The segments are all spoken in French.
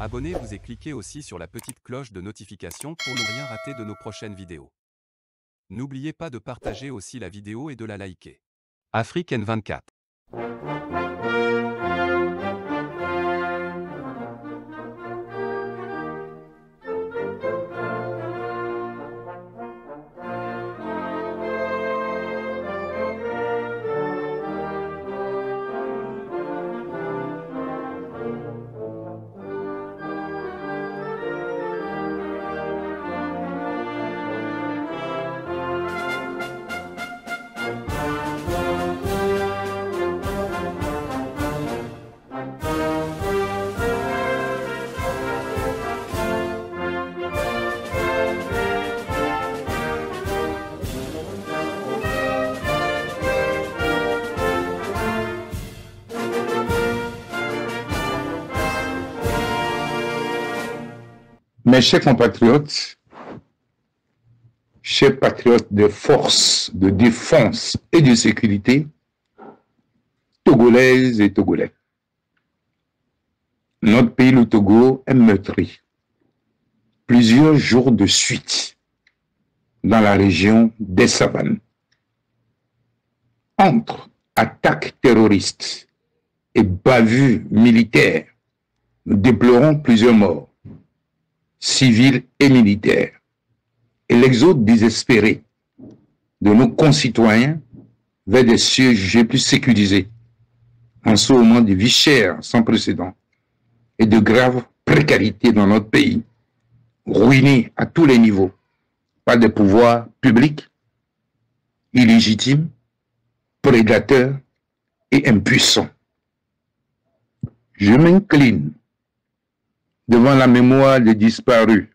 Abonnez-vous et cliquez aussi sur la petite cloche de notification pour ne rien rater de nos prochaines vidéos. N'oubliez pas de partager aussi la vidéo et de la liker. Afrique N24。Mes chers compatriotes, chers patriotes des forces de défense et de sécurité, togolaises et togolais, notre pays, le Togo, est meurtri plusieurs jours de suite dans la région des savanes. Entre attaques terroristes et bavures militaires, nous déplorons plusieurs morts civils et militaires, et l'exode désespéré de nos concitoyens vers des cieux jugés plus sécurisés, en ce moment de vie chère sans précédent et de graves précarités dans notre pays, ruiné à tous les niveaux par des pouvoirs publics illégitimes, prédateurs et impuissants. Je m'incline devant la mémoire des disparus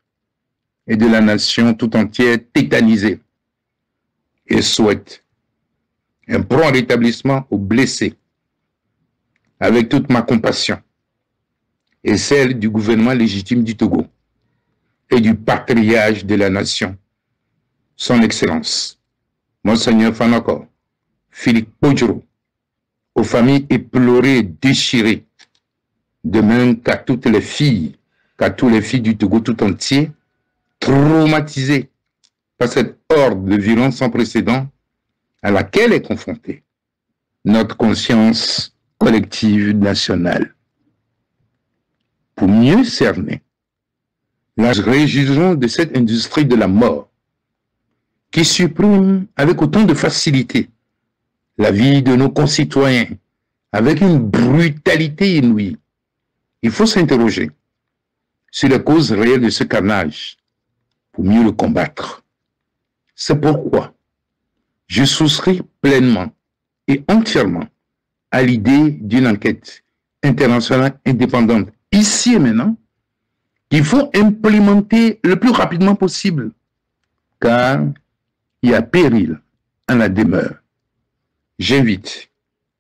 et de la nation tout entière tétanisée et souhaite un prompt rétablissement aux blessés avec toute ma compassion et celle du gouvernement légitime du Togo et du patriarche de la nation, son Excellence, Monseigneur Fanako, Philippe Pojoro, aux familles éplorées et déchirées, de même qu'à toutes les filles qu'à tous les filles du Togo tout entier, traumatisées par cette horde de violence sans précédent à laquelle est confrontée notre conscience collective nationale. Pour mieux cerner la région de cette industrie de la mort qui supprime avec autant de facilité la vie de nos concitoyens avec une brutalité inouïe, il faut s'interroger sur les causes réelles de ce carnage pour mieux le combattre. C'est pourquoi je souscris pleinement et entièrement à l'idée d'une enquête internationale indépendante ici et maintenant qu'il faut implémenter le plus rapidement possible car il y a péril en la demeure. J'invite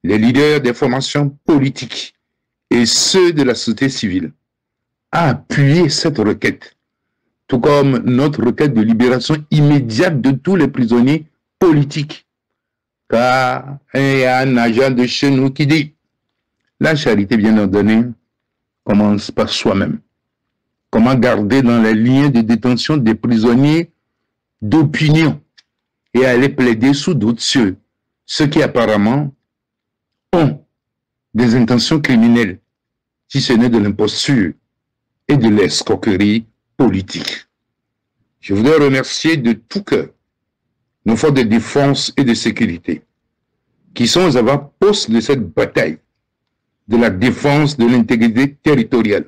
les leaders des formations politiques et ceux de la société civile à appuyer cette requête, tout comme notre requête de libération immédiate de tous les prisonniers politiques. Car il y a un agent de chez nous qui dit, la charité bien ordonnée commence par soi-même. Comment garder dans les liens de détention des prisonniers d'opinion et aller plaider sous doute ceux, ceux qui apparemment ont des intentions criminelles, si ce n'est de l'imposture et de l'escroquerie politique. Je voudrais remercier de tout cœur nos forces de défense et de sécurité qui sont aux avant-postes de cette bataille de la défense de l'intégrité territoriale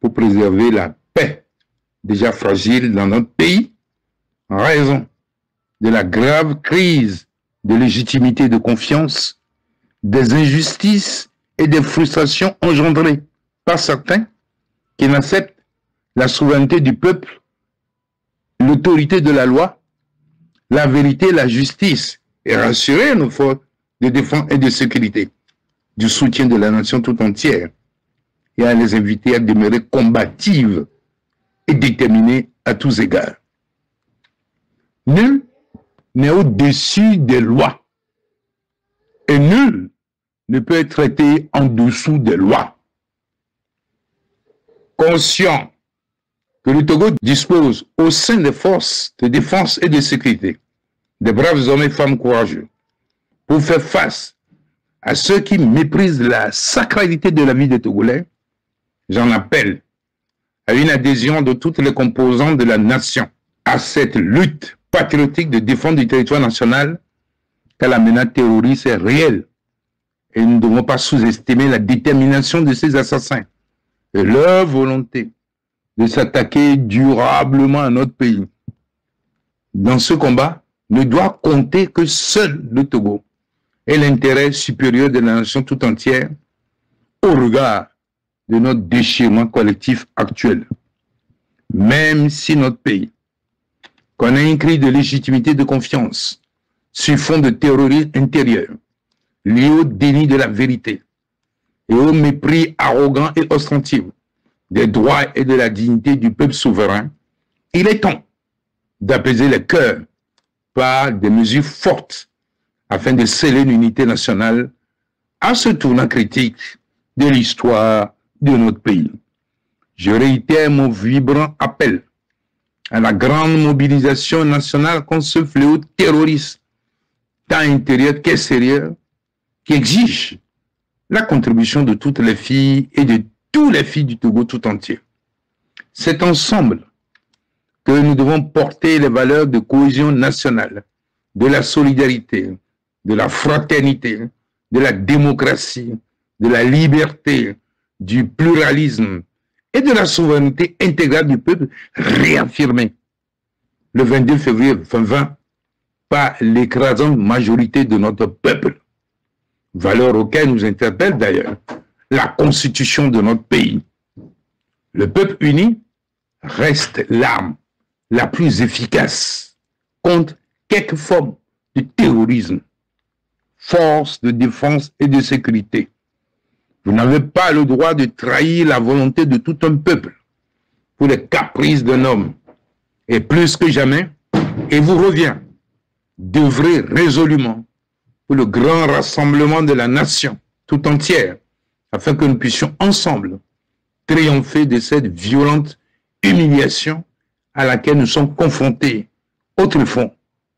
pour préserver la paix déjà fragile dans notre pays en raison de la grave crise de légitimité et de confiance, des injustices et des frustrations engendrées par certains qui n'acceptent la souveraineté du peuple, l'autorité de la loi, la vérité, la justice, et rassurer nos forces de défense et de sécurité du soutien de la nation tout entière, et à les inviter à demeurer combatives et déterminées à tous égards. Nul n'est au-dessus des lois, et nul ne peut être traité en dessous des lois. Conscient que le Togo dispose au sein des forces de défense et de sécurité de braves hommes et femmes courageux pour faire face à ceux qui méprisent la sacralité de la vie des Togolais, j'en appelle à une adhésion de toutes les composantes de la nation à cette lutte patriotique de défense du territoire national, car la menace terroriste est réelle. Et nous ne devons pas sous-estimer la détermination de ces assassins leur volonté de s'attaquer durablement à notre pays. Dans ce combat, ne doit compter que seul le Togo et l'intérêt supérieur de la nation tout entière au regard de notre déchirement collectif actuel. Même si notre pays connaît un cri de légitimité de confiance sur fond de terrorisme intérieur, lié au déni de la vérité et au mépris arrogant et ostentif des droits et de la dignité du peuple souverain, il est temps d'apaiser les cœurs par des mesures fortes afin de sceller l'unité nationale à ce tournant critique de l'histoire de notre pays. Je réitère mon vibrant appel à la grande mobilisation nationale contre ce fléau terroriste, tant intérieur qu'extérieur, qui exige la contribution de toutes les filles et de tous les filles du Togo tout entier. C'est ensemble que nous devons porter les valeurs de cohésion nationale, de la solidarité, de la fraternité, de la démocratie, de la liberté, du pluralisme et de la souveraineté intégrale du peuple réaffirmée le 22 février 2020 par l'écrasante majorité de notre peuple, valeur auxquelles nous interpelle d'ailleurs la constitution de notre pays. Le peuple uni reste l'arme la plus efficace contre quelque forme de terrorisme, force de défense et de sécurité. Vous n'avez pas le droit de trahir la volonté de tout un peuple pour les caprices d'un homme. Et plus que jamais, et vous revient d'œuvrer résolument pour le grand rassemblement de la nation tout entière, afin que nous puissions ensemble triompher de cette violente humiliation à laquelle nous sommes confrontés au fond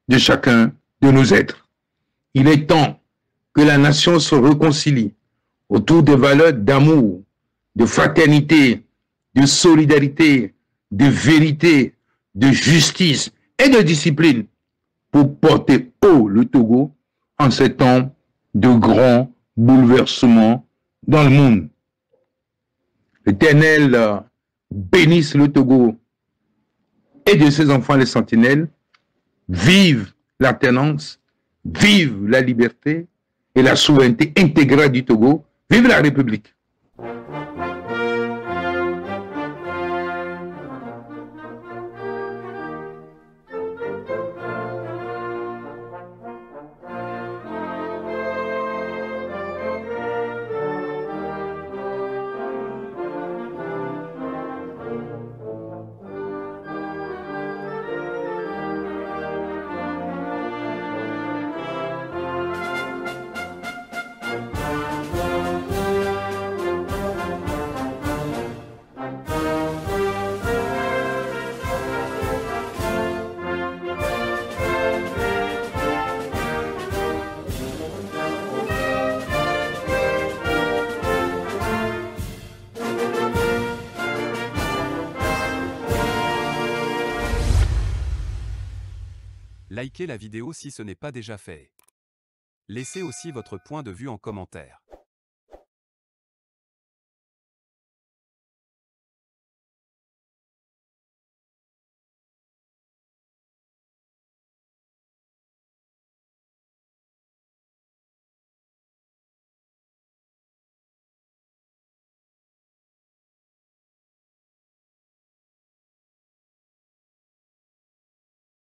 de chacun de nos êtres. Il est temps que la nation se réconcilie autour des valeurs d'amour, de fraternité, de solidarité, de vérité, de justice et de discipline pour porter haut le Togo en ces temps de grands bouleversements dans le monde. L'Éternel bénisse le Togo et de ses enfants les sentinelles. Vive l'alternance, vive la liberté et la souveraineté intégrale du Togo. Vive la République. Likez la vidéo si ce n'est pas déjà fait. Laissez aussi votre point de vue en commentaire.